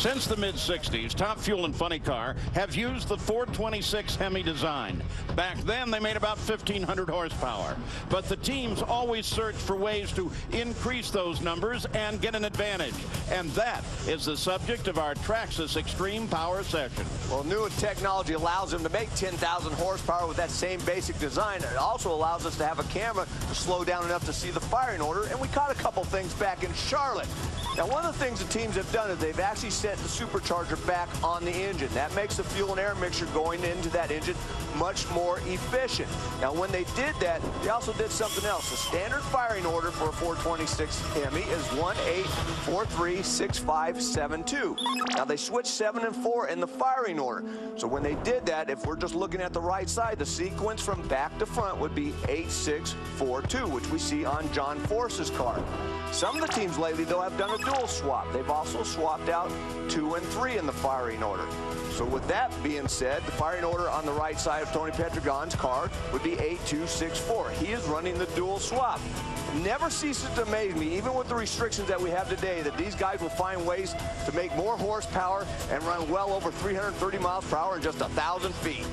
Since the mid-60s, Top Fuel and Funny Car have used the 426 Hemi design. Back then, they made about 1,500 horsepower. But the teams always search for ways to increase those numbers and get an advantage. And that is the subject of our Traxxas Extreme Power session. Well, new technology allows them to make 10,000 horsepower with that same basic design. It also allows us to have a camera to slow down enough to see the firing order. And we caught a couple things back in Charlotte. Now, one of the things the teams have done is they've actually set the supercharger back on the engine. That makes the fuel and air mixture going into that engine much more efficient. Now, when they did that, they also did something else. The standard firing order for a 426 Hemi is 18436572. Now, they switched 7 and 4 in the firing order. So when they did that, if we're just looking at the right side, the sequence from back to front would be 8642, which we see on John Force's car. Some of the teams lately, though, have done a dual swap. They've also swapped out 2 and 3 in the firing order. So with that being said, the firing order on the right side of Tony Pedregon's car would be 8264. He is running the dual swap. Never ceases to amaze me, even with the restrictions that we have today, that these guys will find ways to make more horsepower and run well over 330 miles per hour in just a 1,000 feet.